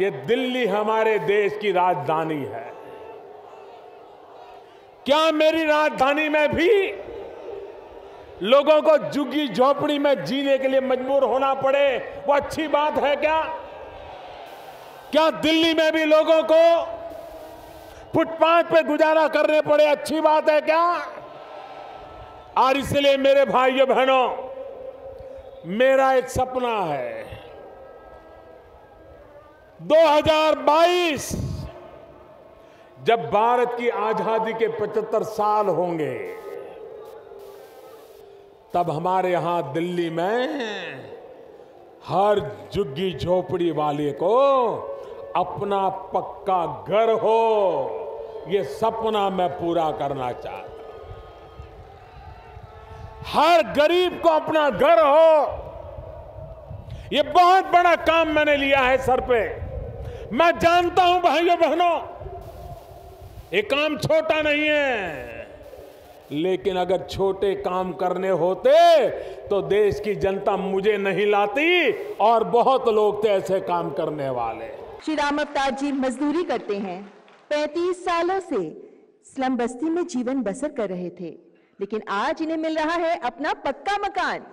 ये दिल्ली हमारे देश की राजधानी है। क्या मेरी राजधानी में भी लोगों को झुग्गी झोपड़ी में जीने के लिए मजबूर होना पड़े, वो अच्छी बात है क्या? क्या दिल्ली में भी लोगों को फुटपाथ पे गुजारा करने पड़े, अच्छी बात है क्या? और इसलिए मेरे भाइयों बहनों, मेरा एक सपना है 2022 जब भारत की आज़ादी के 75 साल होंगे, तब हमारे यहाँ दिल्ली में हर झुग्गी झोपड़ी वाले को अपना पक्का घर हो। ये सपना मैं पूरा करना चाहता हर गरीब को अपना घर हो। ये बहुत बड़ा काम मैंने लिया है सर पे। मैं जानता हूँ, भाइयों, बहनों, ये काम छोटा नहीं है। लेकिन अगर छोटे काम करने होते तो देश की जनता मुझे नहीं लाती, और बहुत लोग थे ऐसे काम करने वाले। श्री राम अवतार जी मजदूरी करते हैं। 35 सालों से स्लम बस्ती में जीवन बसर कर रहे थे। लेकिन आज इन्हें मिल रहा है अपना पक्का मकान।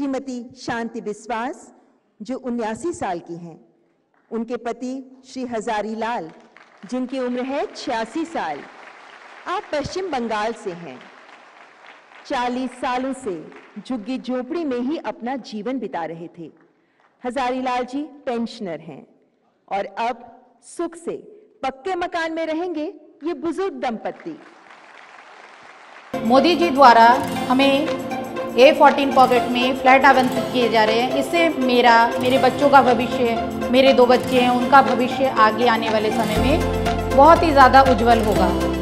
श्रीमती शांति विश्वास जो उन्यासी साल की हैं। उनके पति श्री हजारी लाल, जिनकी उम्र है छियासी साल। आप पश्चिम बंगाल से हैं। 40 सालों से झुग्गी झोपड़ी में ही अपना जीवन बिता रहे थे। हजारीलाल जी पेंशनर हैं। और अब सुख से पक्के मकान में रहेंगे ये बुज़ुर्ग दंपत्ति। मोदी जी द्वारा हमें ए फोर्टीन पॉकेट में फ्लैट आवंटित किए जा रहे हैं। इससे मेरा, मेरे बच्चों का भविष्य मेरे दो बच्चे हैं, उनका भविष्य आगे आने वाले समय में बहुत ही ज़्यादा उज्जवल होगा।